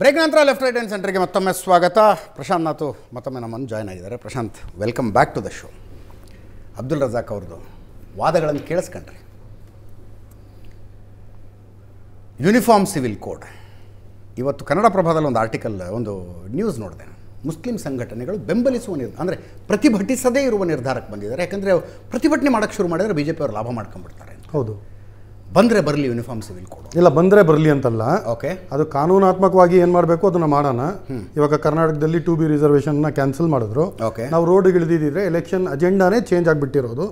Break ನಂತರ left right and ಸೆಂಟರ್ಗೆ ಮತ್ತೊಮ್ಮೆ ಸ್ವಾಗತ. ಪ್ರಶಾಂತ್ ನಾಥು, ಮತ್ತೊಮ್ಮೆ ನಮ್ಮನ್ನು ಜಾಯ್ನ್ ಆಗಿದ್ದಾರೆ. Prashanth welcome back to the show Abdul Razak ಅವ್ರದ್ದು ವಾದಗಳನ್ನು ಕೇಳಿಸ್ಕೊಂಡ್ರಿ. ಯೂನಿಫಾರ್ಮ್ ಸಿವಿಲ್ ಕೋಡ್ ಇವತ್ತು ಕನ್ನಡ ಪ್ರಭಾದಲ್ಲಿ ಒಂದು ಆರ್ಟಿಕಲ್ ಒಂದು ನ್ಯೂಸ್ ನೋಡಿದೆ. ಮುಸ್ಲಿಂ ಸಂಘಟನೆಗಳು ಬೆಂಬಲಿಸುವ ನಿರ್ ಅಂದರೆ ಪ್ರತಿಭಟಿಸದೇ ಇರುವ ನಿರ್ಧಾರಕ್ಕೆ ಬಂದಿದ್ದಾರೆ. ಯಾಕಂದರೆ ಪ್ರತಿಭಟನೆ ಮಾಡೋಕ್ಕೆ ಶುರು ಮಾಡಿದರೆ ಬಿ ಜೆ ಪಿ ಅವರು ಲಾಭ ಮಾಡ್ಕೊಂಡ್ಬಿಡ್ತಾರೆ ಹೌದು. ಬಂದರೆ ಬರಲಿ ಯೂನಿಫಾರ್ಮ್ ಸಿವಿಲ್ ಕೋಡ್ ಇಲ್ಲ ಬಂದರೆ ಬರಲಿ ಅಂತಲ್ಲ. ಓಕೆ ಅದು ಕಾನೂನಾತ್ಮಕವಾಗಿ ಏನು ಮಾಡಬೇಕು ಅದನ್ನ ಮಾಡೋಣ. ಇವಾಗ ಕರ್ನಾಟಕದಲ್ಲಿ ಟು ಬಿ ರಿಸರ್ವೇಷನ್ನ ಕ್ಯಾನ್ಸಲ್ ಮಾಡಿದ್ರು. ಓಕೆ ನಾವು ರೋಡ್ ಇಳಿದಿದ್ರೆ ಎಲೆಕ್ಷನ್ ಅಜೆಂಡಾನೇ ಚೇಂಜ್ ಆಗಿಬಿಟ್ಟಿರೋದು.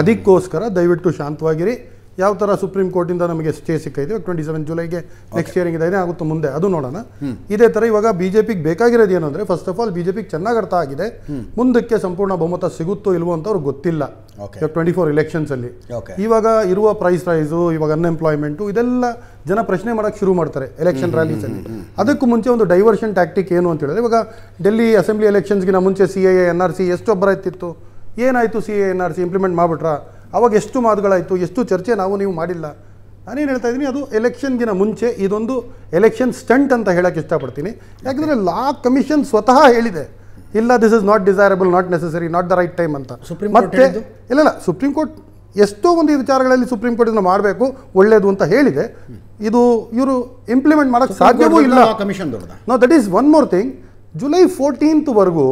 ಅದಕ್ಕೋಸ್ಕರ ದಯವಿಟ್ಟು ಶಾಂತವಾಗಿರಿ. ಯಾವ ತರ ಸುಪ್ರೀಂ ಕೋರ್ಟಿಂದ ನಮಗೆ ಸ್ಟೇ ಸಿಕ್ಕೈತೆ ಟ್ವೆಂಟಿ ಸೆವೆನ್ ಜುಲೈಗೆ ನೆಕ್ಸ್ಟ್ ಇಯರಿಂಗ್ ಇದೆ ಆಗುತ್ತೆ ಮುಂದೆ? ಅದು ನೋಡೋಣ. ಇದೇ ತರ ಇವಾಗ ಬಿ ಜೆ ಪಿಗೆ ಬೇಕಾಗಿರೋದು ಏನು ಅಂದರೆ ಫಸ್ಟ್ ಆಫ್ ಆಲ್ ಬಿಜೆಪಿ ಜೆ ಪಿಗೆ ಚೆನ್ನಾಗಿ ಅರ್ಥ ಆಗಿದೆ. ಮುಂದಕ್ಕೆ ಸಂಪೂರ್ಣ ಬಹುಮತ ಸಿಗುತ್ತೋ ಇಲ್ವೋ ಅಂತ ಅವ್ರಿಗೆ ಗೊತ್ತಿಲ್ಲ. ಇವಾಗ ಟ್ವೆಂಟಿ ಫೋರ್ ಎಲೆಕ್ಷನ್ಸಲ್ಲಿ ಅಲ್ಲಿ ಇವಾಗ ಇರುವ ಪ್ರೈಸ್ ರೈಸು ಇವಾಗ ಅನ್ಎಂಪ್ಲಾಯ್ಮೆಂಟು ಇದೆಲ್ಲ ಜನ ಪ್ರಶ್ನೆ ಮಾಡೋಕ್ಕೆ ಶುರು ಮಾಡ್ತಾರೆ ಎಲೆಕ್ಷನ್ ರ್ಯಾಲೀಸಲ್ಲಿ ಅದಕ್ಕೂ ಮುಂಚೆ ಒಂದು ಡೈವರ್ಷನ್ ಟ್ಯಾಕ್ಟಿಕ್ ಏನು ಅಂತ ಹೇಳಿದ್ರೆ ಇವಾಗ ಡೆಲ್ಲಿ ಅಸೆಂಬ್ಲಿ ಎಲೆಕ್ಷನ್ಸ್ಗಿನ ಮುಂಚೆ C A N R C ಎಷ್ಟು ಒಬ್ಬರ ಇತ್ತಿತ್ತು ಏನಾಯಿತು C A N R C implement ಮಾಡಿಬಿಟ್ರಾ? ಅವಾಗ ಎಷ್ಟು ಮಾತುಗಳಾಯಿತು ಎಷ್ಟು ಚರ್ಚೆ ನಾವು ನೀವು ಮಾಡಿಲ್ಲ. ನಾನೇನು ಹೇಳ್ತಾ ಇದ್ದೀನಿ ಅದು ಎಲೆಕ್ಷನ್ಗಿನ ಮುಂಚೆ ಇದೊಂದು ಎಲೆಕ್ಷನ್ ಸ್ಟಂಟ್ ಅಂತ ಹೇಳೋಕ್ಕೆ ಇಷ್ಟಪಡ್ತೀನಿ. ಯಾಕಂದರೆ ಲಾ ಕಮಿಷನ್ ಸ್ವತಃ ಹೇಳಿದೆ ಇಲ್ಲ this is not desirable not necessary not the right time ಅಂತ. ಸುಪ್ರೀಂ ಕೋರ್ಟ್ ಮತ್ತೆ ಇಲ್ಲ ಇಲ್ಲ ಸುಪ್ರೀಂ ಕೋರ್ಟ್ ಎಷ್ಟೋ ಒಂದು ವಿಚಾರಗಳಲ್ಲಿ ಸುಪ್ರೀಂ ಕೋರ್ಟ್ ಇದನ್ನು ಮಾಡಬೇಕು ಒಳ್ಳೆಯದು ಅಂತ ಹೇಳಿದೆ. ಇದು ಇವರು ಇಂಪ್ಲಿಮೆಂಟ್ ಮಾಡೋಕ್ಕೆ ಸಾಧ್ಯವೂ ಇಲ್ಲ ಕಮಿಷನ್ ನಾವು know that is one more thing July ಫೋರ್ಟೀನ್ತ್ವರೆಗೂ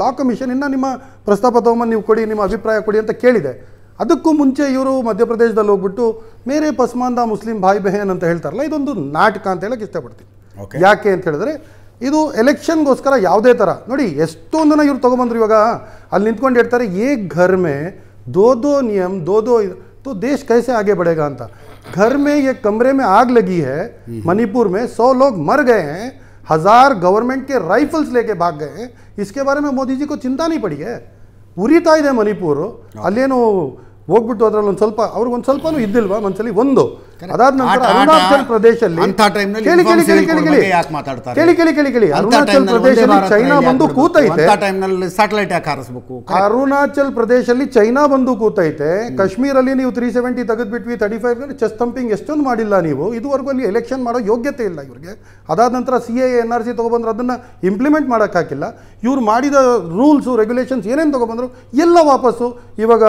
law commission ಇನ್ನು ನಿಮ್ಮ ಪ್ರಸ್ತಾಪ ತಗೊಂಬಂದು ನೀವು ಕೊಡಿ ನಿಮ್ಮ ಅಭಿಪ್ರಾಯ ಕೊಡಿ ಅಂತ ಕೇಳಿದೆ. ಅದಕ್ಕೂ ಮುಂಚೆ ಇವರು ಮಧ್ಯಪ್ರದೇಶದಲ್ಲಿ ಹೋಗ್ಬಿಟ್ಟು ಮೇರೆ ಪಸ್ಮಾಂದ ಮುಸ್ಲಿಂ ಭಾಯ್ ಬೆಹನ್ ಅಂತ ಹೇಳ್ತಾರಲ್ಲ ಇದೊಂದು ನಾಟಕ ಅಂತ ಹೇಳಕ್ಕೆ ಇಷ್ಟಪಡ್ತೀನಿ Okay. ಯಾಕೆ ಅಂತ ಹೇಳಿದ್ರೆ ಇದು ಎಲೆಕ್ಷನ್ಗೋಸ್ಕರ ಯಾವುದೇ ಥರ ನೋಡಿ ಎಷ್ಟೊಂದನ್ನ ಇವ್ರು ತೊಗೊಂಬಂದ್ರು ಇವಾಗ ಅಲ್ಲಿ ನಿಂತ್ಕೊಂಡು ಹೇಳ್ತಾರೆ ಏ ಘರ್ ಮೇ दो दो नियम दो दो तो देश कैसे आगे बढ़ेगा ಅಂತ घर में ये कमरे में आग लगी है मणिपुर में सौ लोग मर गए हैं हजार गवर्नमेंट के राइफल्स लेके भाग गए हैं इसके बारे में मोदी जी को चिंता नहीं पड़ी है ಉರಿತಾ ಇದೆ ಮಣಿಪುರ್. ಅಲ್ಲೇನು ಹೋಗ್ಬಿಟ್ಟು ಅದರಲ್ಲಿ ಒಂದು ಸ್ವಲ್ಪ ಅವ್ರಿಗೊಂದು ಸ್ವಲ್ಪನೂ ಇದ್ದಿಲ್ವಾ ಮನ್ಸಲ್ಲಿ? ಒಂದು. ಅದಾದ ನಂತರ ಅರುಣಾಚಲ್ ಪ್ರದೇಶದಲ್ಲಿ ಯಾಕೆ ಮಾತಾಡ್ತಾರೆ? ಕೇಳಿ ಕೇಳಿ ಕೇಳಿ ಕೇಳಿ. ಅರುಣಾಚಲ್ ಪ್ರದೇಶದಲ್ಲಿ ಚೈನಾ ಬಂದು? ಕೂತೈತೆ. ಟೈಮ್ನಲ್ಲಿ ಸ್ಯಾಟಲೈಟ್ ಯಾಕೆ ಹಾರಿಸ್ಬೇಕು? ಅರುಣಾಚಲ್ ಪ್ರದೇಶದಲ್ಲಿ ಚೈನಾ ಬಂದು ಕೂತೈತೆ. ಕಾಶ್ಮೀರಲ್ಲಿ ನೀವು ತ್ರೀ ಸೆವೆಂಟಿ ತೆಗೆದ್ಬಿಟ್ವಿ ತರ್ಟಿ ಫೈವ್ ಚೆಸ್ ತಂಪಿಂಗ್ ಎಷ್ಟೊಂದು ಮಾಡಿಲ್ಲ ನೀವು. ಇದುವರೆಗೂ ಅಲ್ಲಿ ಎಲೆಕ್ಷನ್ ಮಾಡೋ ಯೋಗ್ಯತೆ ಇಲ್ಲ ಇವ್ರಿಗೆ. ಅದಾದ ನಂತರ C A N R C ತೊಗೊಬಂದ್ರೆ ಅದನ್ನು ಇಂಪ್ಲಿಮೆಂಟ್ ಮಾಡೋಕ್ಕಾಗಿಲ್ಲ ಇವ್ರು ಮಾಡಿದ ರೂಲ್ಸು ರೆಗ್ಯುಲೇಷನ್ಸ್ ಏನೇನು ತೊಗೊಬಂದ್ರು ಎಲ್ಲ ವಾಪಸ್ಸು. ಇವಾಗ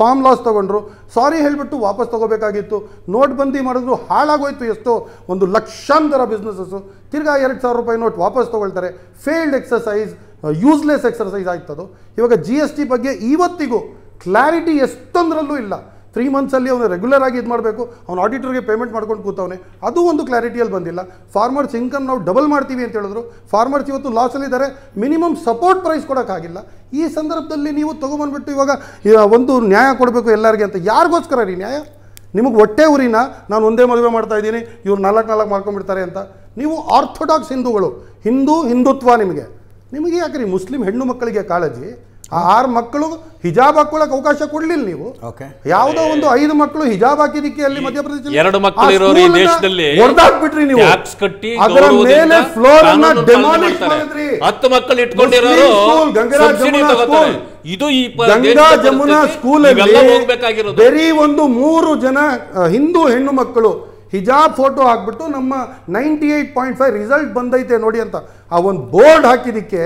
ಫಾರ್ಮ್ ಲಾಸ್ ತೊಗೊಂಡ್ರು. ಸಾರಿ ಹೇಳಿಬಿಟ್ಟು ವಾಪಸ್ ತೊಗೋಬೇಕಾಗಿತ್ತು. ನೋಟ್ ಬಂದಿ ಮಾಡಿದ್ರು ಹಾಳಾಗೋಯ್ತು ಎಷ್ಟೋ ಒಂದು ಲಕ್ಷಾಂತರ ಬಿಸ್ನೆಸಸ್ಸು ತಿರ್ಗಾ ಎರಡು ಸಾವಿರ ರೂಪಾಯಿ ನೋಟ್ ವಾಪಸ್ ತೊಗೊಳ್ತಾರೆ. ಫೇಲ್ಡ್ ಎಕ್ಸಸೈಸ್ ಯೂಸ್ಲೆಸ್ ಎಕ್ಸರ್ಸೈಸ್ ಆಯ್ತದು ಇವಾಗ ಜಿ ಎಸ್ ಟಿ ಬಗ್ಗೆ ಇವತ್ತಿಗೂ ಕ್ಲಾರಿಟಿ ಎಷ್ಟೊಂದರಲ್ಲೂ ಇಲ್ಲ. ತ್ರೀ ಮಂತ್ಸಲ್ಲಿ ಅವನು ರೆಗ್ಯುಲರ್ ಆಗಿ ಇದು ಮಾಡಬೇಕು ಅವ್ನು ಆಡಿಟರ್ಗೆ ಪೇಮೆಂಟ್ ಮಾಡ್ಕೊಂಡು ಕೂತವನೆ. ಅದು ಒಂದು ಕ್ಲಾರಿಟಿಯಲ್ಲಿ ಬಂದಿಲ್ಲ. ಫಾರ್ಮರ್ಸ್ ಇನ್ಕಮ್ ನಾವು ಡಬಲ್ ಮಾಡ್ತೀವಿ ಅಂತ ಹೇಳಿದ್ರು. ಫಾರ್ಮರ್ಸ್ ಇವತ್ತು ಲಾಸಲ್ಲಿದ್ದಾರೆ ಮಿನಿಮಮ್ ಸಪೋರ್ಟ್ ಪ್ರೈಸ್ ಕೊಡೋಕ್ಕಾಗಿಲ್ಲ. ಈ ಸಂದರ್ಭದಲ್ಲಿ ನೀವು ತೊಗೊಂಬಂದ್ಬಿಟ್ಟು ಇವಾಗ ಒಂದು ನ್ಯಾಯ ಕೊಡಬೇಕು ಎಲ್ಲರಿಗೆ ಅಂತ. ಯಾರಿಗೋಸ್ಕರ ರೀ ನ್ಯಾಯ? ನಿಮಗೆ ಹೊಟ್ಟೆ ಉರಿನ ನಾನು ಒಂದೇ ಮದುವೆ ಮಾಡ್ತಾ ಇದ್ದೀನಿ, ಇವ್ರು ನಾಲ್ಕು ನಾಲ್ಕು ಮಾಡ್ಕೊಂಡ್ಬಿಡ್ತಾರೆ ಅಂತ. ನೀವು ಆರ್ಥೋಡಾಕ್ಸ್ ಹಿಂದೂಗಳು, ಹಿಂದೂ ಹಿಂದುತ್ವ ನಿಮಗೆ. ನಿಮಗೆ ಯಾಕ್ರಿ, ಮುಸ್ಲಿಂ ಹೆಣ್ಣು ಮಕ್ಕಳಿಗೆ ಕಾಳಜಿ? ಆ ಆರು ಮಕ್ಕಳು ಹಿಜಾಬ್ ಹಾಕೊಳ್ಳಕ್ಕೆ ಅವಕಾಶ ಕೊಡ್ಲಿಲ್ಲ ನೀವು. ಯಾವುದೋ ಒಂದು ಐದು ಮಕ್ಕಳು ಹಿಜಾಬ್ ಹಾಕಿದಕ್ಕೆ ಅಲ್ಲಿ ಮಧ್ಯಪ್ರದೇಶದಲ್ಲಿ ಎರಡು ಮಕ್ಕಳು ಇರೋರು ಈ ದೇಶದಲ್ಲಿ ಹೊಡ್ದಾಕ್ಬಿಟ್ರಿ ನೀವು. ಟ್ಯಾಕ್ಸ್ ಕಟ್ಟಿ ಅದರ ಮೇಲೆ ಫ್ಲೋರ್ ಅನ್ನ ಡೆಮಾಲಿಷ್. ಮಾಡಿದ್ರಿ. ಹತ್ತು ಮಕ್ಕಳು ಇಟ್ಕೊಂಡಿರೋರು ಗಂಗರಾಜ್ ಜಮುನಾ ಸ್ಕೂಲ್. ಇದು ಈ ಗಂಗಾ ಜಮುನಾ ಸ್ಕೂಲ್ ಸ್ಕೂಲಲ್ಲಿ ಬರೀ ಒಂದು ಮೂರು ಜನ ಹಿಂದೂ ಹೆಣ್ಣು ಮಕ್ಕಳು ಹಿಜಾಬ್ ಫೋಟೋ ಹಾಕ್ಬಿಟ್ಟು ನಮ್ಮ ninety eight point five result ಬಂದೈತೆ ನೋಡಿ ಅಂತ. ಆ ಒಂದು ಬೋರ್ಡ್ ಹಾಕಿದಕ್ಕೆ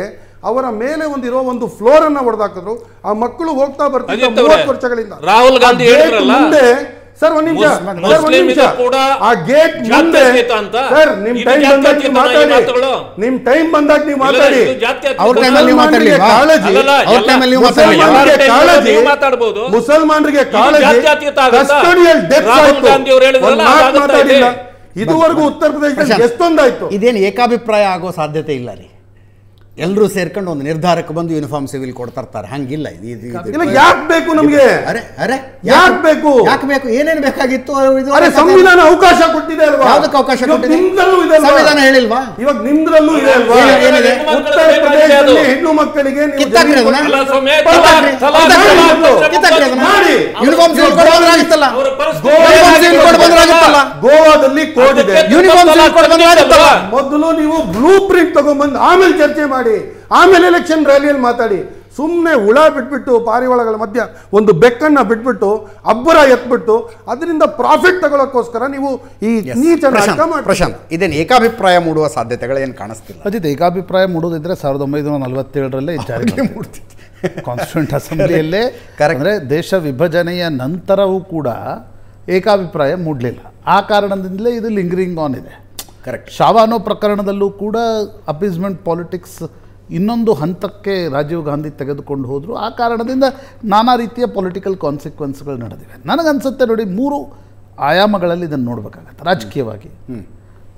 ಅವರ ಮೇಲೆ ಒಂದಿರೋ ಒಂದು ಫ್ಲೋರ್ ಅನ್ನ ಹೊಡೆದಾಕಿದ್ರು ಆ ಮಕ್ಕಳು ಹೋಗ್ತಾ ಬರ್ತಾರೆ ಮೂವತ್ತು ವರ್ಷಗಳಿಂದ. ರಾಹುಲ್ ಗಾಂಧಿ ಮುಂದೆ ಸರ್ ಒಂದ್ ನಿಮಿಷ ಸರ್, ಒಂದ್ ನಿಮಿಷ. ಆ ಗೇಟ್ ಮುಂದೆ ಅಂತ. ಸರ್ ನಿಮ್ ಟೈಮ್ ಬಂದಾಗ ನೀವು ಮಾತಾಡಿ? ನಿಮ್ ಟೈಮ್ ಬಂದಾಗ ನೀವು ಮಾತಾಡಿ? ಕಾಳಜಿ ಮಾತಾಡಬಹುದು. ಮುಸಲ್ಮಾನರಿಗೆ ಕಾಳಜಿ. ಕಸ್ಟಡಿಯಲ್ ಡೆತ್ ಮಾತಾಡಿಲ್ಲ. ಇದುವರೆಗೂ ಉತ್ತರ ಪ್ರದೇಶದಲ್ಲಿ ಎಷ್ಟೊಂದಾಯ್ತು? ಇದೇನು ಏಕಾಭಿಪ್ರಾಯ ಆಗೋ ಸಾಧ್ಯತೆ ಇಲ್ಲ ರೀ. ಎಲ್ಲರೂ ಸೇರ್ಕೊಂಡು ಒಂದು ನಿರ್ಧಾರಕ್ಕೆ ಬಂದು ಯೂನಿಫಾರ್ಮ್ ಸಿವಿಲ್ ಕೋಡ್ ತರ್ತಾರೆ ಹಂಗಿಲ್ಲ ಇದು ಯಾಕೆ ಬೇಕು ನಮಗೆ ಅರೆ ಅರೆ ಯಾಕ್ ಬೇಕು? ಯಾಕೆ ಬೇಕು ಏನೇನು ಬೇಕಾಗಿತ್ತು ಇದು ಅರೆ ಸಂವಿಧಾನ ಅವಕಾಶ ಕೊಟ್ಟಿದೆ ಅಲ್ವಾ ಯಾವ್ದಕ್ಕೆ ಅವಕಾಶ ಕೊಟ್ಟಿದೆ? ಸಂವಿಧಾನ ಹೇಳಿಲ್ವಾ? ಇವಾಗ ನಿಮ್ದ್ರಲ್ಲೂ ಇದೆ ಅಲ್ವಾ ಏನಿದೆ? ಉತ್ತರ ಪ್ರದೇಶದಲ್ಲಿ ಹೆಣ್ಣು ಮಕ್ಕಳಿಗೆ ನೀವು ಕಿತ್ತಾಕ್ರಿ ಅದನ್ನ? ಕಿತ್ತಾಕ್ರಿ. ಅದನ್ನ. ಯೂನಿಫಾರ್ಮ್ ಸಿವಿಲ್ ಕೋಡ್ ಬಂದ್ರೆ ಆಗಿತ್ತಲ್ಲ ಅವರ ಪರಿಸ್ಥಿತಿ ಯೂನಿಫಾರ್ಮ್ ಸಿವಿಲ್ ಕೋಡ್ ಬಂದ್ರೆ ಆಗಿತ್ತಲ್ಲ ಗೋವಾದಲ್ಲಿ ಕೋಡ್ ಇದೆ. ಮೊದಲು ನೀವು ಬ್ಲೂ ಪ್ರಿಂಟ್ ತಗೊಂಡ್ಬಂದು ಆಮೇಲೆ ಚರ್ಚೆ ಮಾಡಿ ಆಮೇಲೆ ಎಲೆಕ್ಷನ್ ರ್ಯಾಲಿಯಲ್ಲಿ ಮಾತಾಡಿ. ಸುಮ್ಮನೆ ಹುಳ ಬಿಟ್ಬಿಟ್ಟು ಪಾರಿವಾಳಗಳ ಮಧ್ಯ ಒಂದು ಬೆಕ್ಕನ್ನ ಬಿಟ್ಬಿಟ್ಟು ಅಬ್ಬರ ಎತ್ಬಿಟ್ಟು ಅದರಿಂದ ಪ್ರಾಫಿಟ್ ತಗೊಳ್ಳೋಕ್ಕೋಸ್ಕರ ನೀವು ಈ. ನೀಚ ಪ್ರಶಾಂತ್ ಇದೇನು ಏಕಾಭಿಪ್ರಾಯ ಮೂಡುವ ಸಾಧ್ಯತೆಗಳೇನು ಕಾಣಿಸ್ತಿಲ್ಲ? ಅದಿದೆ ಏಕಾಭಿಪ್ರಾಯ ಮೂಡೋದಿದ್ರೆ ಸಾವಿರದ ಒಂಬೈನೂರ ನಲವತ್ತೇಳರಲ್ಲೇ ಜಾರಿ ಕಾನ್ಸ್ಟಿಟ್ಯೂಂಟ್ ಅಸೆಂಬ್ಲಿಯಲ್ಲೇ. ಅಂದರೆ ದೇಶ ವಿಭಜನೆಯ ನಂತರವೂ ಕೂಡ ಏಕಾಭಿಪ್ರಾಯ ಮೂಡಲಿಲ್ಲ. ಆ ಕಾರಣದಿಂದಲೇ ಇದು ಲಿಂಗರಿಂಗ್ ಆನ್ ಇದೆ. ಕರೆಕ್ಟ್ ಶಾವಾನೋ ಪ್ರಕರಣದಲ್ಲೂ ಕೂಡ ಅಪೀಸ್ಮೆಂಟ್ ಪಾಲಿಟಿಕ್ಸ್ ಇನ್ನೊಂದು ಹಂತಕ್ಕೆ ರಾಜೀವ್ ಗಾಂಧಿ ತೆಗೆದುಕೊಂಡು ಹೋದರು. ಆ ಕಾರಣದಿಂದ ನಾನಾ ರೀತಿಯ ಪೊಲಿಟಿಕಲ್ ಕಾನ್ಸಿಕ್ವೆನ್ಸ್ಗಳು ನಡೆದಿವೆ. ನನಗನ್ಸುತ್ತೆ ನೋಡಿ ಮೂರು ಆಯಾಮಗಳಲ್ಲಿ ಇದನ್ನು ನೋಡಬೇಕಾಗತ್ತೆ. ರಾಜಕೀಯವಾಗಿ.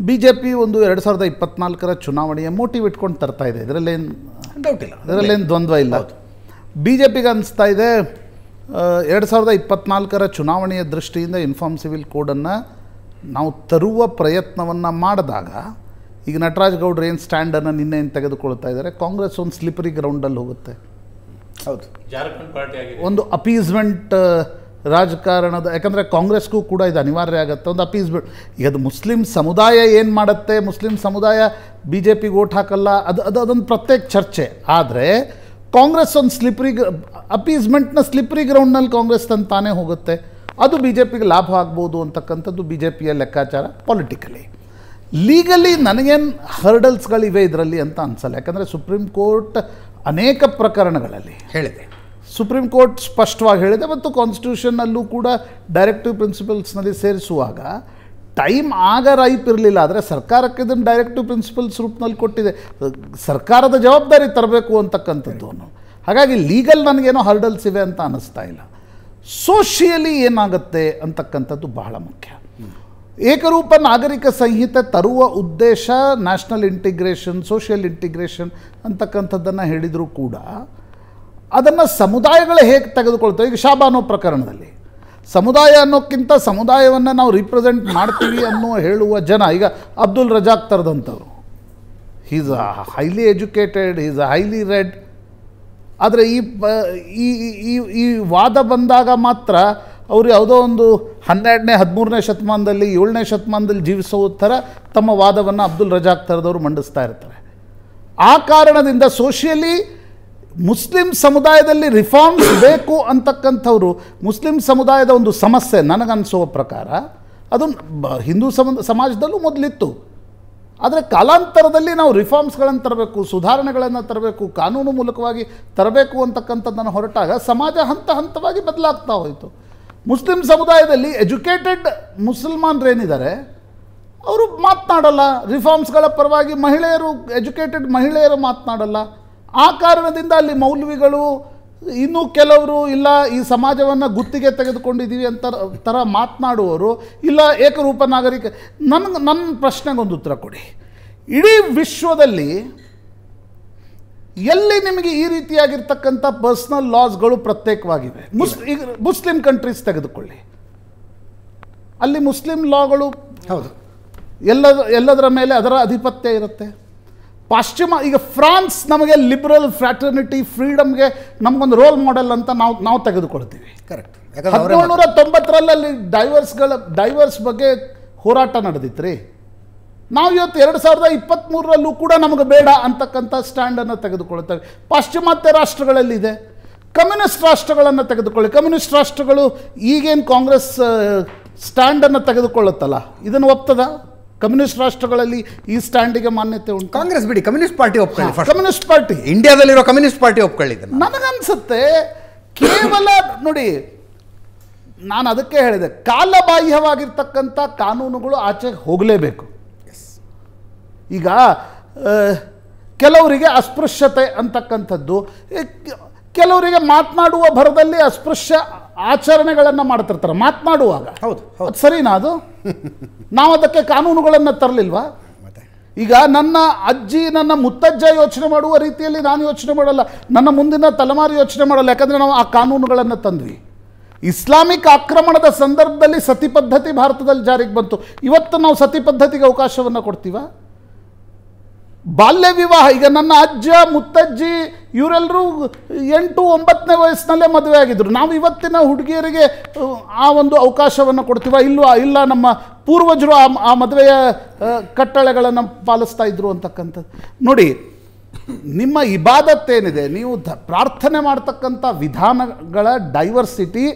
ಬಿ ಜೆ ಪಿ ಒಂದು ಎರಡು ಸಾವಿರದ ಇಪ್ಪತ್ನಾಲ್ಕರ ಚುನಾವಣೆಯ ಮೋಟಿವ್ ಇಟ್ಕೊಂಡು ತರ್ತಾ ಇದೆ. ಇದರಲ್ಲೇನು ಡೌಟ್ ಇಲ್ಲ. ಅದರಲ್ಲೇನು ದ್ವಂದ್ವ ಇಲ್ಲ. ಬಿ ಜೆ ಪಿಗೆ ಅನಿಸ್ತಾ ಇದೆ ಎರಡು ಸಾವಿರದ ಇಪ್ಪತ್ನಾಲ್ಕರ ಚುನಾವಣೆಯ ದೃಷ್ಟಿಯಿಂದ ಇನ್ಫಾರ್ಮ್ ಸಿವಿಲ್ ಕೋಡನ್ನು ನಾವು ತರುವ ಪ್ರಯತ್ನವನ್ನು ಮಾಡಿದಾಗ ಈಗ ನಟರಾಜ್ ಗೌಡ್ರು ಏನು ಸ್ಟ್ಯಾಂಡನ್ನು ನಿನ್ನೆ ಏನು ತೆಗೆದುಕೊಳ್ತಾ ಇದ್ದಾರೆ ಕಾಂಗ್ರೆಸ್ ಒಂದು ಸ್ಲಿಪರಿ ಗ್ರೌಂಡಲ್ಲಿ ಹೋಗುತ್ತೆ. ಹೌದು. ಜಾರ್ಖಂಡ್ ಪಾರ್ಟಿ ಆಗಿದೆ. ಒಂದು ಅಪೀಸ್ಮೆಂಟ್ ರಾಜಕಾರಣದ ಯಾಕಂದರೆ ಕಾಂಗ್ರೆಸ್ಗೂ ಕೂಡ ಇದು ಅನಿವಾರ್ಯ ಆಗುತ್ತೆ. ಒಂದು ಅಪೀಸ್ಮೆಂಟ್ ಈಗ ಅದು ಮುಸ್ಲಿಂ ಸಮುದಾಯ ಏನು ಮಾಡುತ್ತೆ? ಮುಸ್ಲಿಂ ಸಮುದಾಯ ಬಿ ಜೆ ಪಿಗೆ ಓಟ್ ಹಾಕಲ್ಲ. ಅದು ಅದು ಅದೊಂದು ಪ್ರತ್ಯೇಕ ಚರ್ಚೆ. ಆದರೆ ಕಾಂಗ್ರೆಸ್ ಒಂದು ಸ್ಲಿಪ್ರಿ ಅಪೀಸ್ಮೆಂಟ್ನ ಸ್ಲಿಪ್ರಿ ಗ್ರೌಂಡ್ನಲ್ಲಿ ಕಾಂಗ್ರೆಸ್ ತಂದು ತಾನೇ ಹೋಗುತ್ತೆ. ಅದು ಬಿ ಜೆ ಪಿಗೆ ಲಾಭ ಆಗ್ಬೋದು ಅಂತಕ್ಕಂಥದ್ದು ಬಿ ಜೆ ಪಿಯ ಲೆಕ್ಕಾಚಾರ ಪೊಲಿಟಿಕಲಿ ಲೀಗಲಿ ನನಗೇನು ಹರ್ಡಲ್ಸ್ಗಳಿವೆ ಇದರಲ್ಲಿ ಅಂತ ಅನ್ಸಲ್ಲ. ಯಾಕಂದರೆ ಸುಪ್ರೀಂ ಕೋರ್ಟ್ ಅನೇಕ ಪ್ರಕರಣಗಳಲ್ಲಿ ಹೇಳಿದೆ. ಸುಪ್ರೀಂ ಕೋರ್ಟ್ ಸ್ಪಷ್ಟವಾಗಿ ಹೇಳಿದೆ ಮತ್ತು ಕಾನ್ಸ್ಟಿಟ್ಯೂಷನ್ನಲ್ಲೂ ಕೂಡ ಡೈರೆಕ್ಟಿವ್ ಪ್ರಿನ್ಸಿಪಲ್ಸ್ನಲ್ಲಿ ಸೇರಿಸುವಾಗ ಟೈಮ್ ಆಗ ರೈಪ್ ಇರಲಿಲ್ಲ, ಆದರೆ ಸರ್ಕಾರಕ್ಕೆ ಇದನ್ನು ಡೈರೆಕ್ಟಿವ್ ಪ್ರಿನ್ಸಿಪಲ್ಸ್ ರೂಪದಲ್ಲಿ ಕೊಟ್ಟಿದೆ. ಸರ್ಕಾರದ ಜವಾಬ್ದಾರಿ ತರಬೇಕು ಅಂತಕ್ಕಂಥದ್ದು. ಹಾಗಾಗಿ ಲೀಗಲ್ ನನಗೇನೋ ಹರ್ಡಲ್ಸ್ ಇವೆ ಅಂತ ಅನ್ನಿಸ್ತಾ ಇಲ್ಲ. ಸೋಷಿಯಲಿ ಏನಾಗುತ್ತೆ ಅಂತಕ್ಕಂಥದ್ದು ಬಹಳ ಮುಖ್ಯ. ಏಕರೂಪ ನಾಗರಿಕ ಸಂಹಿತೆ ತರುವ ಉದ್ದೇಶ ನ್ಯಾಷನಲ್ ಇಂಟಿಗ್ರೇಷನ್ ಸೋಷಿಯಲ್ ಇಂಟಿಗ್ರೇಷನ್ ಅಂತಕ್ಕಂಥದ್ದನ್ನು ಹೇಳಿದರೂ ಕೂಡ ಅದನ್ನು ಸಮುದಾಯಗಳು ಹೇಗೆ ತೆಗೆದುಕೊಳ್ತವೆ? ಈಗ ಶಾಬಾನೋ ಪ್ರಕರಣದಲ್ಲಿ. ಸಮುದಾಯ ಅನ್ನೋಕ್ಕಿಂತ ಸಮುದಾಯವನ್ನು ನಾವು ರಿಪ್ರೆಸೆಂಟ್ ಮಾಡ್ತೀವಿ ಅನ್ನೋ ಹೇಳುವ ಜನ, ಈಗ Abdul Razak ಥರದಂಥವ್ರು is a highly educated is a highly read ಆದರೆ ಈ ಈ, ಈ- ವಾದ ಬಂದಾಗ ಮಾತ್ರ ಅವರು ಯಾವುದೋ ಒಂದು ಹನ್ನೆರಡನೇ, ಹದಿಮೂರನೇ ಶತಮಾನದಲ್ಲಿ, ಏಳನೇ ಶತಮಾನದಲ್ಲಿ ಜೀವಿಸೋ ಥರ ತಮ್ಮ ವಾದವನ್ನು ಅಬ್ದುಲ್ ರಜಾಕ್ ಥರದವರು ಮಂಡಿಸ್ತಾ ಇರ್ತಾರೆ. ಆ ಕಾರಣದಿಂದ ಸೋಷಿಯಲಿ ಮುಸ್ಲಿಂ ಸಮುದಾಯದಲ್ಲಿ ರಿಫಾರ್ಮ್ಸ್ ಬೇಕು ಅಂತಕ್ಕಂಥವ್ರು, ಮುಸ್ಲಿಂ ಸಮುದಾಯದ ಒಂದು ಸಮಸ್ಯೆ ನನಗನ್ನಿಸುವ ಪ್ರಕಾರ, ಅದು ಹಿಂದೂ ಸಮ, ಸಮಾಜದಲ್ಲೂ ಮೊದಲಿತ್ತು. ಆದರೆ ಕಾಲಾಂತರದಲ್ಲಿ ನಾವು ರಿಫಾರ್ಮ್ಸ್ಗಳನ್ನು ತರಬೇಕು, ಸುಧಾರಣೆಗಳನ್ನು ತರಬೇಕು, ಕಾನೂನು ಮೂಲಕವಾಗಿ ತರಬೇಕು ಅಂತಕ್ಕಂಥದ್ದನ್ನು ಹೊರಟಾಗ ಸಮಾಜ ಹಂತ ಹಂತವಾಗಿ ಬದಲಾಗ್ತಾ ಹೋಯಿತು. ಮುಸ್ಲಿಂ ಸಮುದಾಯದಲ್ಲಿ ಎಜುಕೇಟೆಡ್ ಮುಸಲ್ಮಾನರೇನಿದ್ದಾರೆ ಅವರು ಮಾತನಾಡಲ್ಲ. ರಿಫಾರ್ಮ್ಸ್ಗಳ ಪರವಾಗಿ ಮಹಿಳೆಯರು ಎಜುಕೇಟೆಡ್ ಮಹಿಳೆಯರು ಮಾತನಾಡಲ್ಲ. ಆ ಕಾರಣದಿಂದ ಅಲ್ಲಿ ಮೌಲ್ವಿಗಳು ಇನ್ನೂ ಕೆಲವರು ಇಲ್ಲ ಈ ಸಮಾಜವನ್ನು ಗುತ್ತಿಗೆ ತೆಗೆದುಕೊಂಡಿದ್ದೀವಿ ಅಂತ ಥರ ಮಾತನಾಡುವವರು ಇಲ್ಲ ಏಕರೂಪ ನಾಗರಿಕ ನನಗೆ ನನ್ನ ಪ್ರಶ್ನೆಗೊಂದು ಉತ್ತರ ಕೊಡಿ. ಇಡೀ ವಿಶ್ವದಲ್ಲಿ ಎಲ್ಲಿ ನಿಮಗೆ ಈ ರೀತಿಯಾಗಿರ್ತಕ್ಕಂಥ ಪರ್ಸ್ನಲ್ ಲಾಸ್ಗಳು ಪ್ರತ್ಯೇಕವಾಗಿವೆ? ಮುಸ್ ಈಗ ಮುಸ್ಲಿಂ ಕಂಟ್ರೀಸ್ ತೆಗೆದುಕೊಳ್ಳಿ. ಅಲ್ಲಿ ಮುಸ್ಲಿಂ ಲಾಗಳು ಹೌದು. ಎಲ್ಲ ಎಲ್ಲದರ ಮೇಲೆ ಅದರ ಅಧಿಪತ್ಯ ಇರುತ್ತೆ. ಪಾಶ್ಚಿಮ ಈಗ ಫ್ರಾನ್ಸ್ ನಮಗೆ ಲಿಬರಲ್ ಫ್ರಾಟರ್ನಿಟಿ ಫ್ರೀಡಮ್ಗೆ ನಮಗೊಂದು ರೋಲ್ ಮಾಡೆಲ್ ಅಂತ ನಾವು ನಾವು ತೆಗೆದುಕೊಳ್ತೀವಿ. ಕರೆಕ್ಟ್ ಹದಿನೇಳುನೂರ ತೊಂಬತ್ತರಲ್ಲಿ ಡೈವರ್ಸ್ಗಳ ಡೈವರ್ಸ್ ಬಗ್ಗೆ ಹೋರಾಟ ನಡೆದಿತ್ತು ರೀ ನಾವು ಇವತ್ತು ಎರಡು ಸಾವಿರದ ಇಪ್ಪತ್ತ್ಮೂರರಲ್ಲೂ ಕೂಡ ನಮಗೆ ಬೇಡ ಅಂತಕ್ಕಂಥ ಸ್ಟ್ಯಾಂಡನ್ನು ತೆಗೆದುಕೊಳ್ತೇವೆ ಪಾಶ್ಚಿಮಾತ್ಯ ರಾಷ್ಟ್ರಗಳಲ್ಲಿದೆ. ಕಮ್ಯುನಿಸ್ಟ್ ರಾಷ್ಟ್ರಗಳನ್ನು ತೆಗೆದುಕೊಳ್ಳಿ. ಕಮ್ಯುನಿಸ್ಟ್ ರಾಷ್ಟ್ರಗಳು ಈಗೇನು ಕಾಂಗ್ರೆಸ್ ಸ್ಟ್ಯಾಂಡನ್ನು ತೆಗೆದುಕೊಳ್ಳುತ್ತಲ್ಲ? ಇದನ್ನು ಒಪ್ತದ? ಕಮ್ಯುನಿಸ್ಟ್ ರಾಷ್ಟ್ರಗಳಲ್ಲಿ ಈ ಸ್ಟ್ಯಾಂಡಿಗೆ ಮಾನ್ಯತೆ ಉಂಟು. ಕಾಂಗ್ರೆಸ್ ಬಿಡಿ ಕಮ್ಯುನಿಸ್ಟ್ ಪಾರ್ಟಿ ಒಪ್ಕೊಳ್ಳಿ ಕಮ್ಯುನಿಸ್ಟ್ ಪಾರ್ಟಿ. ಇಂಡಿಯಾದಲ್ಲಿರೋ ಕಮ್ಯುನಿಸ್ಟ್ ಪಾರ್ಟಿ ಒಪ್ಕೊಳ್ಳಿ ನನಗನ್ಸುತ್ತೆ ಕೇವಲ ನೋಡಿ ನಾನು ಅದಕ್ಕೆ ಹೇಳಿದೆ ಕಾಲಬಾಹ್ಯವಾಗಿರ್ತಕ್ಕಂಥ ಕಾನೂನುಗಳು ಆಚೆಗೆ ಹೋಗಲೇಬೇಕು. ಈಗ ಕೆಲವರಿಗೆ ಅಸ್ಪೃಶ್ಯತೆ ಅಂತಕ್ಕಂಥದ್ದು ಕೆಲವರಿಗೆ ಮಾತನಾಡುವ ಭರದಲ್ಲಿ ಅಸ್ಪೃಶ್ಯ ಆಚರಣೆಗಳನ್ನು ಮಾಡ್ತಿರ್ತಾರೆ. ಮಾತನಾಡುವಾಗ ಹೌದು ಹೌದು. ಅದು ಸರಿನಾ ಅದು? ನಾವು ಅದಕ್ಕೆ ಕಾನೂನುಗಳನ್ನು ತರಲಿಲ್ವಾ? ಈಗ ನನ್ನ ಅಜ್ಜಿ ನನ್ನ ಮುತ್ತಜ್ಜ ಯೋಚನೆ ಮಾಡುವ ರೀತಿಯಲ್ಲಿ ನಾನು ಯೋಚನೆ ಮಾಡಲ್ಲ. ನನ್ನ ಮುಂದಿನ ತಲೆಮಾರು ಯೋಚನೆ ಮಾಡಲ್ಲ. ಯಾಕಂದರೆ ನಾವು ಆ ಕಾನೂನುಗಳನ್ನು ತಂದ್ವಿ. ಇಸ್ಲಾಮಿಕ್ ಆಕ್ರಮಣದ ಸಂದರ್ಭದಲ್ಲಿ ಸತಿ ಪದ್ಧತಿ ಭಾರತದಲ್ಲಿ ಜಾರಿಗೆ ಬಂತು. ಇವತ್ತು ನಾವು ಸತಿ ಪದ್ಧತಿಗೆ ಅವಕಾಶವನ್ನು ಕೊಡ್ತೀವ? ಬಾಲ್ಯ ವಿವಾಹ, ಈಗ ನನ್ನ ಅಜ್ಜ, ಮುತ್ತಜ್ಜಿ ಇವರೆಲ್ಲರೂ ಎಂಟು, ಒಂಬತ್ತನೇ ವಯಸ್ಸಿನಲ್ಲೇ ಮದುವೆ ಆಗಿದ್ದರು ನಾವು ಇವತ್ತಿನ ಹುಡುಗಿಯರಿಗೆ, ಆ ಒಂದು ಅವಕಾಶವನ್ನು ಕೊಡ್ತೀವ? ಇಲ್ವಾ? ಇಲ್ಲ, ನಮ್ಮ ಪೂರ್ವಜರು ಆ ಆ ಮದುವೆಯ ಕಟ್ಟಳೆಗಳನ್ನು ಪಾಲಿಸ್ತಾ ಇದ್ರು ಅಂತಕ್ಕಂಥದ್ದು. ನೋಡಿ, ನಿಮ್ಮ ಇಬಾದತ್ತೇನಿದೆ? ನೀವು ಪ್ರಾರ್ಥನೆ ಮಾಡ್ತಕ್ಕಂಥ ವಿಧಾನಗಳ ಡೈವರ್ಸಿಟಿ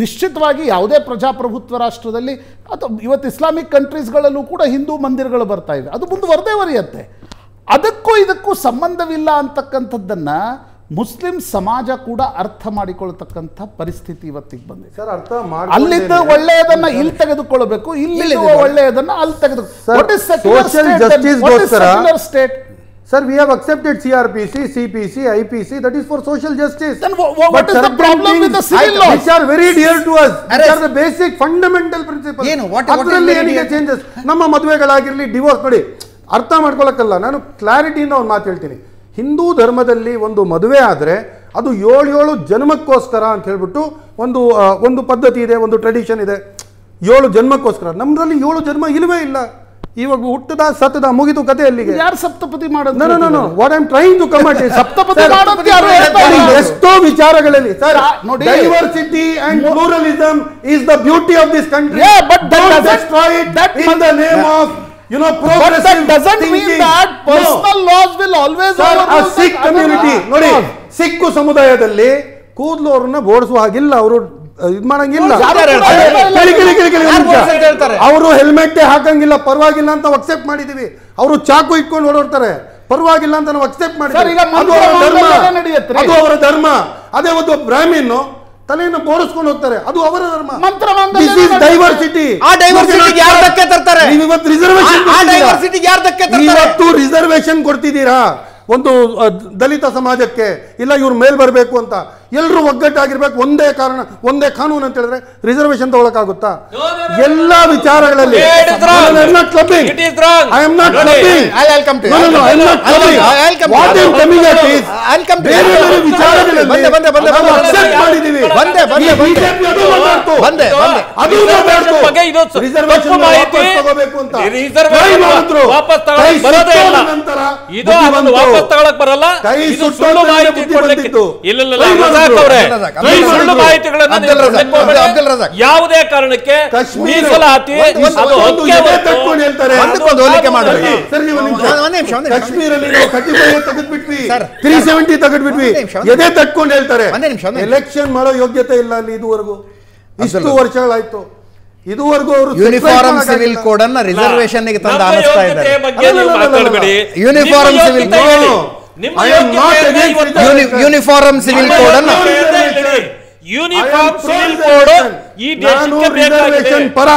ನಿಶ್ಚಿತವಾಗಿ ಯಾವುದೇ ಪ್ರಜಾಪ್ರಭುತ್ವ ರಾಷ್ಟ್ರದಲ್ಲಿ ಅಥವಾ ಇವತ್ತು ಇಸ್ಲಾಮಿಕ್ ಕಂಟ್ರೀಸ್ಗಳಲ್ಲೂ ಕೂಡ ಹಿಂದೂ ಮಂದಿರಗಳು ಬರ್ತಾ ಇವೆ. ಅದು ಮುಂದುವರೆದೇ ಬರೆಯುತ್ತೆ ಅದಕ್ಕೂ ಇದಕ್ಕೂ ಸಂಬಂಧವಿಲ್ಲ ಅಂತಕ್ಕಂಥದ್ದನ್ನು ಮುಸ್ಲಿಂ ಸಮಾಜ ಕೂಡ ಅರ್ಥ ಮಾಡಿಕೊಳ್ತಕ್ಕಂಥ ಪರಿಸ್ಥಿತಿ ಇವತ್ತಿಗೆ ಬಂದಿದೆ. ಸರ್ ಅರ್ಥ ಅಲ್ಲಿದ್ದ ಒಳ್ಳೆಯದನ್ನ ಇಲ್ಲಿ ತೆಗೆದುಕೊಳ್ಬೇಕು ಇಲ್ಲಿ ಒಳ್ಳೆಯದನ್ನ ಅಲ್ಲಿ ತೆಗೆದು Sir, Sir, we have accepted CRPC, CPC, IPC, that is for social justice. Then what, wha- what is the problem with the civil laws? Which are very dear to us. Arrest. Which are the basic fundamental principles. ಏನು? Is ಅದರಲ್ಲಿ ಏನಿದೆ dear? Changes ನಮ್ಮ ಮದುವೆಗಳಾಗಿರಲಿ divorce ನೋಡಿ ಅರ್ಥ ಮಾಡ್ಕೊಳಕ್ಕಲ್ಲ ನಾನು ಕ್ಲಾರಿಟಿಯಿಂದ ಒಂದು ಮಾತು ಹೇಳ್ತೀನಿ ಹಿಂದೂ ಧರ್ಮದಲ್ಲಿ ಒಂದು ಮದುವೆ ಆದರೆ ಅದು ಏಳು ಏಳು ಜನ್ಮಕ್ಕೋಸ್ಕರ ಅಂತ ಹೇಳ್ಬಿಟ್ಟು ಒಂದು ಒಂದು ಪದ್ಧತಿ ಇದೆ ಒಂದು ಟ್ರೆಡಿಷನ್ ಇದೆ ಏಳು ಜನ್ಮಕ್ಕೋಸ್ಕರ ನಮ್ಮದ್ರಲ್ಲಿ ಏಳು ಜನ್ಮ ಇಲ್ಲವೇ ಇಲ್ಲ ಇವಾಗ ಹುಟ್ಟದ ಸತ್ತದ ಮುಗಿದು ಕತೆ ಅಲ್ಲಿಗೆ ಯಾರು ಸಪ್ತಪತಿ ಮಾಡೋದು ನಾನು what I am I'm to Saptapadi Sir, ಮಾಡೋದು ಯಾರು. ಎಷ್ಟೋ ವಿಚಾರಗಳಲ್ಲಿ ಸರ್ ಯಾ- ನೋಡಿ. Diversity and pluralism is the beauty of this country but try that in the name of mean thinking. that No. personal laws will always Sir, a overrule Sikh the community ನೋಡಿ ಸಿಕ್ಕು ಸಮುದಾಯದಲ್ಲಿ ಕೂದಲು ಅವ್ರನ್ನ ಬೋಡಿಸುವ ಹಾಗಿಲ್ಲ ಅವರು ಇದು ಮಾಡಂಗಿಲ್ಲ? ಅವರು ಹೆಲ್ಮೆಟ್ ಹಾಕಂಗಿಲ್ಲ ಪರವಾಗಿಲ್ಲ ಅಂತ ಅಕ್ಸೆಪ್ಟ್ ಮಾಡಿದೀವಿ. ಅವರು ಚಾಕು ಇಟ್ಕೊಂಡು ಓಡಾಡ್ತಾರೆ. ಪರವಾಗಿಲ್ಲ ಅಂತ ನಾವು ಅಕ್ಸೆಪ್ಟ್ ಮಾಡಿದ್ವಿ. ಅದು ಅವರ ಧರ್ಮ. ಅದು ಅವರ ಧರ್ಮ. ಅದೇ ಒಂದು ಬ್ರಾಹ್ಮಿನ್ ತಲೆಯನ್ನು ಬೋಡಿಸ್ಕೊಂಡು ಹೋಗ್ತಾರೆ. ಅದು ಅವರ ಧರ್ಮ. ಡೈವರ್ಸಿಟಿ ಆ ಯಾರು ಧಕ್ಕೆ ತರ್ತಾರೆ? ನೀವು ಇವತ್ತು ರಿಸರ್ವೇಶನ್ ಆ- ಡೈವರ್ಸಿಟಿಗೆ diversity ಗೆ ಯಾರು ಧಕ್ಕೆ ತರ್ತಾರೆ? ಇವತ್ತು ರಿಸರ್ವೇಶನ್ ಕೊಡ್ತಿದ್ದೀರಾ? ಒಂದು ದಲಿತ ಸಮಾಜಕ್ಕೆ. ಇಲ್ಲ ಇವ್ರು ಮೇಲ್ ಬರಬೇಕು ಅಂತ. ಎಲ್ಲರೂ ಒಗ್ಗಟ್ಟಾಗಿರ್ಬೇಕು. ಒಂದೇ ಕಾರಣ ಒಂದೇ ಕಾನೂನು ಅಂತ ಹೇಳಿದ್ರೆ ರಿಸರ್ವೇಶನ್ ತಗೊಳಕಾಗುತ್ತಾ ಎಲ್ಲಾ ವಿಚಾರಗಳಲ್ಲಿ ನನ್ನ ಐ ತಗೋಬೇಕು ಬರಲ್ಲ. ಇಲ್ಲ ಇಲ್ಲ ಸುಳ್ಳು. ಮಾಹಿತಿಗಳನ್ನ. ಯಾವುದೇ ಕಾರಣಕ್ಕೆ ಕಾಶ್ಮೀರ ಮೀಸಲಾತಿ ಹೇಳ್ತಾರೆ. ತ್ರೀ ಸೆವೆಂಟಿ ಎದೆ ತಟ್ಕೊಂಡು ಎಲೆಕ್ಷನ್ ಮಾಡೋ ಯೋಗ್ಯತೆ ಇಲ್ಲ ಅಲ್ಲಿ ಇದುವರೆಗೂ. ಇಷ್ಟು ವರ್ಷಗಳಾಯ್ತು. ಇದುವರೆಗೂ ಅವರು ಯೂನಿಫಾರ್ಮ್ ಸಿವಿಲ್ ಕೋಡ್ ಅನ್ನ ರಿಸರ್ವೇಶನ್ಗೆ ತಂದು ಕೋಡ್ ಇದ್ದಾರೆ. ಯೂನಿಫಾರ್ಮ್ ಸಿವಿಲ್ ಅಲ್ಲ, ಯೂನಿಫಾರ್ಮ್ ಸಿವಿಲ್ ಕೋಡ್ ಅನ್ನ. ಯೂನಿಫಾರ್ಮ್ ಸಿವಿಲ್ ಕೋಡ್ ಈ ದೇಶಕ್ಕೆ ಬೇಕಾಗಿದೆ. ಪರ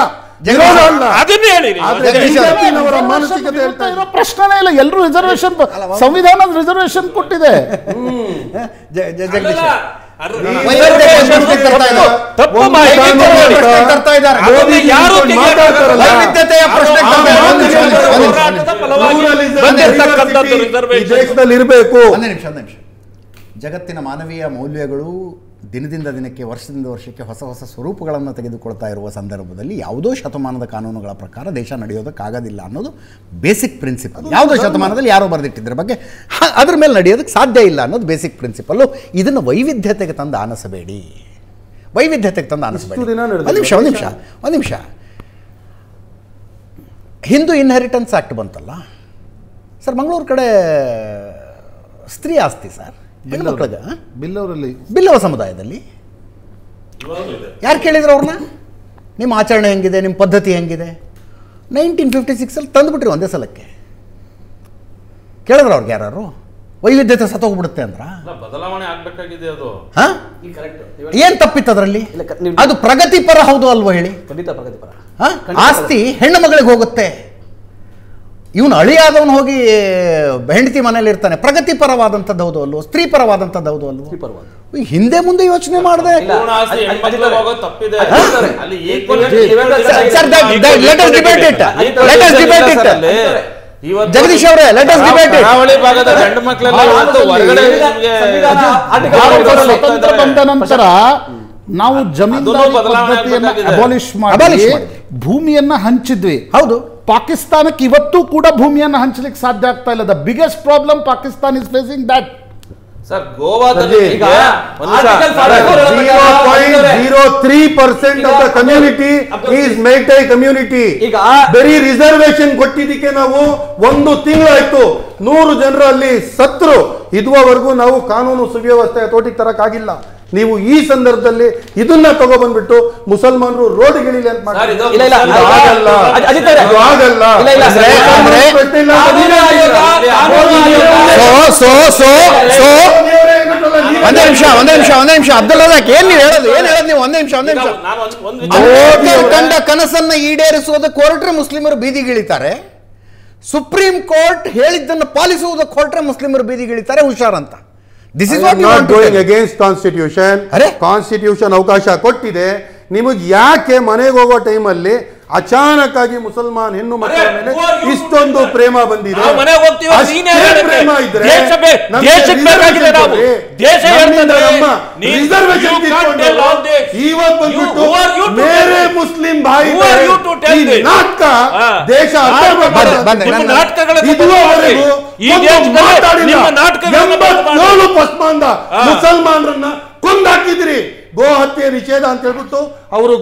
ಪ್ರಶ್ನೆ ಇಲ್ಲ. ಎಲ್ಲರೂ ರಿಸರ್ವೇಶನ್ ಸಂವಿಧಾನದ ರಿಸರ್ವೇಶನ್ ಕೊಟ್ಟಿದೆ. ತಪ್ಪು ದೇಶದಲ್ಲಿ ಇರಬೇಕು. ಒಂದೇ ನಿಮಿಷ ಒಂದೇ ನಿಮಿಷ. ಜಗತ್ತಿನ ಮಾನವೀಯ ಮೌಲ್ಯಗಳು ದಿನದಿಂದ ದಿನಕ್ಕೆ ವರ್ಷದಿಂದ ವರ್ಷಕ್ಕೆ ಹೊಸ ಹೊಸ ಸ್ವರೂಪಗಳನ್ನು ತೆಗೆದುಕೊಳ್ತಾ ಇರುವ ಸಂದರ್ಭದಲ್ಲಿ ಯಾವುದೋ ಶತಮಾನದ ಕಾನೂನುಗಳ ಪ್ರಕಾರ ದೇಶ ನಡೆಯೋದಕ್ಕಾಗೋದಿಲ್ಲ ಅನ್ನೋದು ಬೇಸಿಕ್ ಪ್ರಿನ್ಸಿಪಲ್ ಯಾವುದೋ ಶತಮಾನದಲ್ಲಿ ಯಾರೋ ಬರೆದಿಟ್ಟಿದ್ರ ಬಗ್ಗೆ ಅದರ ಅದ್ರ ಮೇಲೆ ನಡೆಯೋದಕ್ಕೆ ಸಾಧ್ಯ ಇಲ್ಲ ಅನ್ನೋದು ಬೇಸಿಕ್ ಪ್ರಿನ್ಸಿಪಲ್ಲು ಇದನ್ನು ವೈವಿಧ್ಯತೆಗೆ ತಂದು ಆನಿಸಬೇಡಿ. ವೈವಿಧ್ಯತೆಗೆ ತಂದು ಆನಿಸಬೇಡಿ. ಒಂದು ನಿಮಿಷ ಒಂದು ನಿಮಿಷ ಒಂದು ನಿಮಿಷ. ಹಿಂದೂ ಇನ್ಹೆರಿಟೆನ್ಸ್ ಆಕ್ಟ್ ಬಂತಲ್ಲ? ಸರ್ ಮಂಗಳೂರು ಕಡೆ ಸ್ತ್ರೀ ಆಸ್ತಿ ಸರ್ ಮಕ್ಕಳಿಗೆ ಬಿಲ್ಲವರಲ್ಲಿ ಬಿಲ್ಲವ ಸಮುದಾಯದಲ್ಲಿ? ಯಾರು ಕೇಳಿದ್ರು ಅವ್ರನ್ನ? ನಿಮ್ಮ ಆಚರಣೆ ಹೆಂಗಿದೆ ನಿಮ್ಮ ಪದ್ಧತಿ ಹೆಂಗಿದೆ? ನೈನ್ಟೀನ್ ಫಿಫ್ಟಿ ಸಿಕ್ಸಲ್ಲಿ ತಂದುಬಿಟ್ರಿ ಒಂದೇ ಸಲಕ್ಕೆ. ಕೇಳಿದ್ರು ಅವ್ರಿಗೆ ಯಾರು ವೈವಿಧ್ಯತೆ ಸತ್ತೋಗ್ಬಿಡುತ್ತೆ ಅಂದ್ರ? ಬದಲಾವಣೆ ಆಗ್ಬೇಕಾಗಿದೆ ಅದು. ಹಾ? ಈಗ ಕರೆಕ್ಟ್ ಏನ್ ತಪ್ಪಿತ್ತು ಅದರಲ್ಲಿ? ಅದು ಪ್ರಗತಿಪರ ಹೌದು ಅಲ್ವಾ ಹೇಳಿ? ಖಂಡಿತ ಪ್ರಗತಿಪರ. ಆಸ್ತಿ ಹೆಣ್ಣು ಮಗಳಿಗೆ ಹೋಗುತ್ತೆ. ಇವನು ಅಳಿಯಾದವನು ಹೋಗಿ ಹೆಂಡತಿ ಮನೇಲಿ ಇರ್ತಾನೆ. ಪ್ರಗತಿಪರವಾದಂಥದ್ದು ಹೌದು ಅಲ್ವೋ ಸ್ತ್ರೀ ಪರವಾದಂಥದ್ದು ಹೌದು ಅಲ್ವೋ ಹಿಂದೆ ಮುಂದೆ ಯೋಚನೆ ಮಾಡಿದೆ. ಜಗದೀಶ್ ಅವರೇ, let ಡಿಬೇಟ್ ಭಾಗದ ಗಂಡು ಮಕ್ಕಳೆಲ್ಲ ಸ್ವತಂತ್ರ ಬಂದ ನಂತರ ನಾವು ಜಮೀನು ಅಬಾಲಿಷ್ ಮಾಡಿ. ಭೂಮಿಯನ್ನ ಹಂಚಿದ್ವಿ. ಹೌದು. ಪಾಕಿಸ್ತಾನಕ್ಕೆ ಇವತ್ತು ಕೂಡ ಭೂಮಿಯನ್ನು ಹಂಚಲಿಕ್ಕೆ ಸಾಧ್ಯ ಆಗ್ತಾ ಇಲ್ಲ. The biggest problem Pakistan is facing that sir ಗೋವಾದಲ್ಲಿ. ಈಗ zero three percent of the community is Meitei community ಈಗ ಬರೀ ರಿಸರ್ವೇಶನ್ ಕೊಟ್ಟಿದ್ದಕ್ಕೆ ನಾವು ಒಂದು ತಿಂಗಳಾಯ್ತು. ನೂರು ಜನರು ಅಲ್ಲಿ ಸತ್ರು ಇದುವರೆಗೂ ನಾವು ಕಾನೂನು ಸುವ್ಯವಸ್ಥೆ ತೋಟಿಗೆ ತರಕ್ಕಾಗಿಲ್ಲ ನೀವು ಈ ಸಂದರ್ಭದಲ್ಲಿ ಇದನ್ನ ತಗೊಬಂದ್ಬಿಟ್ಟು ಮುಸಲ್ಮಾನರು ರೋಡ್ಗಿಳಿಲಿ ಅಂತ ಒಂದೇ ನಿಮಿಷ ಒಂದೇ ನಿಮಿಷ ಒಂದೇ ನಿಮಿಷ. ಅಬ್ದುಲ್ ರಜಾಕ್ ಏನ್ ನೀವು ಹೇಳೋದು? ಏನ್ ಹೇಳೋದು ನೀವು? ಒಂದೇ ನಿಮಿಷ ಒಂದೇ ನಿಮಿಷ. ಕಂಡ ಕನಸನ್ನ ಈಡೇರಿಸುವುದಕ್ಕೆ ಹೊರಟ್ರೆ ಮುಸ್ಲಿಮರು ಬೀದಿಗಿಳಿತಾರೆ ಸುಪ್ರೀಂ ಕೋರ್ಟ್ ಹೇಳಿದ್ದನ್ನು ಪಾಲಿಸುವುದಕ್ಕೆ ಹೊರಟ್ರೆ ಮುಸ್ಲಿಮರು ಬೀದಿಗಿಳಿತಾರೆ ಹುಷಾರಂತ. This is what not going against constitution ಅರೆ? ಕಾನ್ಸ್ಟಿಟ್ಯೂಷನ್ ಅವಕಾಶ ಕೊಟ್ಟಿದೆ. ನಿಮಗೆ ಯಾಕೆ ಮನೆಗೆ ಹೋಗೋ ಟೈಮಲ್ಲಿ ಅಚಾನಕ್ ಆಗಿ ಮುಸಲ್ಮಾನ್ ಹೆಣ್ಣು ಮಕ್ಕಳ ಮೇಲೆ ಇಷ್ಟೊಂದು ಪ್ರೇಮ ಬಂದಿದೆ. ಪ್ರೇಮ ಇದ್ರೆ ಬಂದ್ಬಿಟ್ಟು ಬೇರೆ ಮುಸ್ಲಿಂ ಭಾಯಿ this? ನಾಟಕ ದೇಶ ಇದುವರೆಗೂ ಮಾತಾಡಿಲ್ಲ. ಎಂಬತ್ತೇಳು ಪಸ್ಮಾಂದ ಮುಸಲ್ಮಾನರನ್ನ ಕೊಂದಾಕಿದ್ರಿ ಗೋ ಹತ್ಯೆ ನಿಷೇಧ ಅಂತ ಹೇಳ್ಬಿಟ್ಟು ಅವರು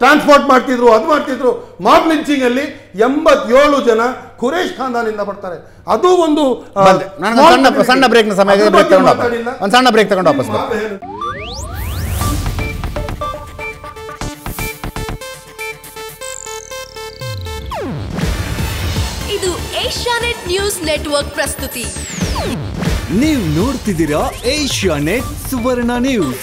ಟ್ರಾನ್ಸ್ಪೋರ್ಟ್ ಮಾಡ್ತಿದ್ರು ಅದು ಮಾಡ್ತಿದ್ರು. ಮಾಬ್ ಲಿಂಚಿಂಗ್ ಅಲ್ಲಿ ಎಂಬತ್ತೇಳು ಜನ ಖುರೇಶ್ ಖಾನ್ದಾನಿಂದ ಬರ್ತಾರೆ. ಅದು ಒಂದು ಸಣ್ಣ. ಸಣ್ಣ ಬ್ರೇಕ್ನ ಸಮಯ ಒಂದು ಸಣ್ಣ ಬ್ರೇಕ್ ತಗೊಂಡು ವಾಪಸ್ ಇದು ಏಷ್ಯಾನೆಟ್ ನ್ಯೂಸ್ ನೆಟ್ವರ್ಕ್ ಪ್ರಸ್ತುತಿ. ನೀವು ನೋಡ್ತಿದ್ದೀರಾ ಏಷ್ಯಾ ನೆಟ್ ಸುವರ್ಣ ನ್ಯೂಸ್.